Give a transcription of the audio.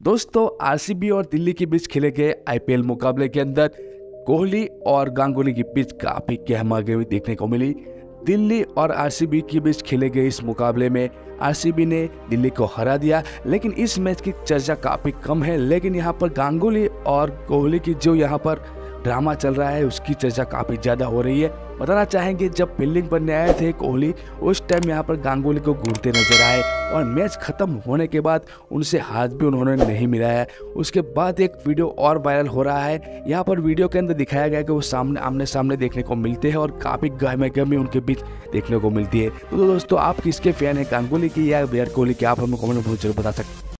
दोस्तों, आरसीबी और दिल्ली के बीच खेले गए आईपीएल मुकाबले के अंदर कोहली और गांगुली के बीच काफ़ी गहमा हुई देखने को मिली। दिल्ली और आरसीबी के बीच खेले गए इस मुकाबले में आरसीबी ने दिल्ली को हरा दिया, लेकिन इस मैच की चर्चा काफ़ी कम है। लेकिन यहाँ पर गांगुली और कोहली की जो यहाँ पर ड्रामा चल रहा है, उसकी चर्चा काफ़ी ज़्यादा हो रही है। बताना चाहेंगे, जब फील्डिंग पर आए थे कोहली, उस टाइम यहाँ पर गांगुली को घूरते नज़र आए और मैच खत्म होने के बाद उनसे हाथ भी उन्होंने नहीं मिलाया उसके बाद एक वीडियो और वायरल हो रहा है। यहाँ पर वीडियो के अंदर दिखाया गया कि वो सामने आमने सामने देखने को मिलते हैं और काफ़ी गहमे गहमी उनके बीच देखने को मिलती है। तो दोस्तों, आप किसके फ़ैन हैं, गांगुली की या विराट कोहली की? आप हमें कमेंट ज़रूर बता सकते